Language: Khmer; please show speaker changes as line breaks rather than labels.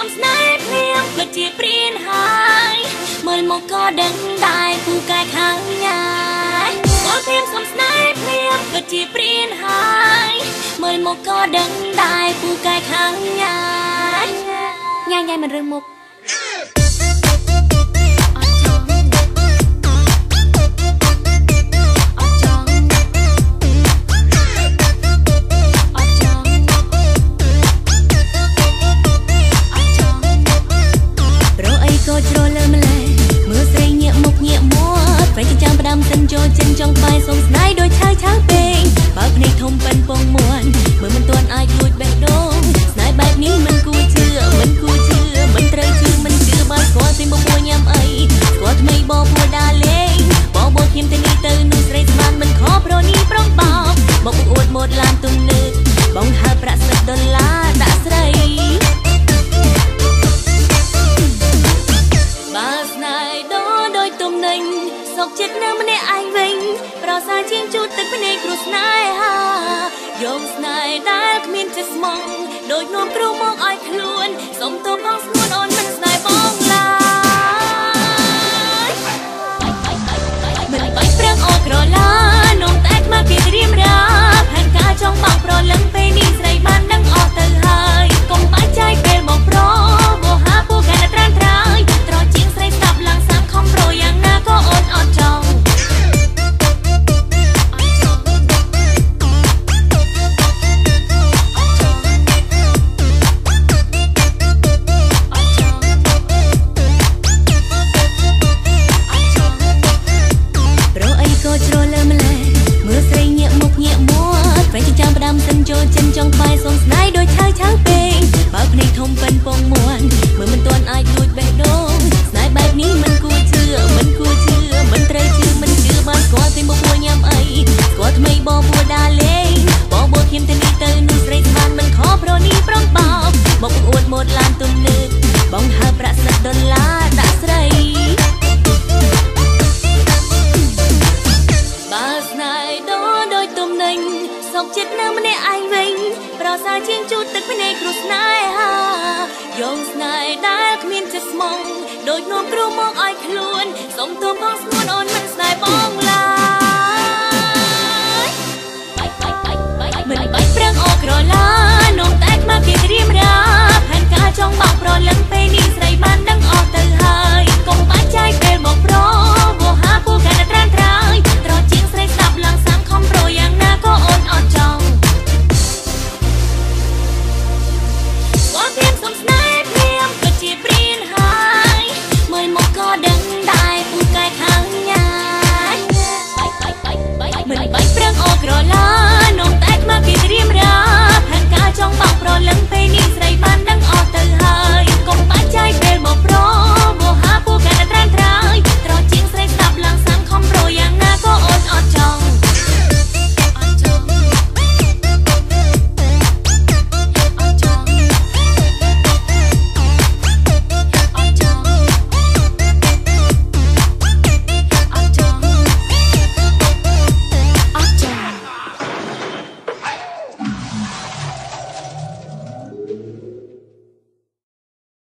សំស្នេហ៍ភ្លៀងផ្លិចជាព្រៀនហើយមើលមកក៏ដឹងដែរពូកែខាងញ៉ាយក៏ព្រៀមសំស្នេហ៍ភ្លៀងផ្លិចជាព្រៀនហើយមើលមកក៏ដឹងដែរពូកែខាងញ៉ាយញ៉ាយញ៉ាយមិនរឿងមុខ ងវិញប្រសាជាងជូតទឹកភ្នែកគ្រូស្នេហាយោងស្នេហ៍ដែលគ្មានចិត្តស្មងដូចនោមគ្រូមកឲ្យខ្លួនសុំទោសផងស្មួនអូន ប្រសើរជាងជូតទឹកភ្នែកគ្រូស្នេហាយងស្នេហ៍ដែលគ្មានចិត្តស្មងដូចនោមគ្រូមកឲ្យខ្លួនសុំទួមផងស្មង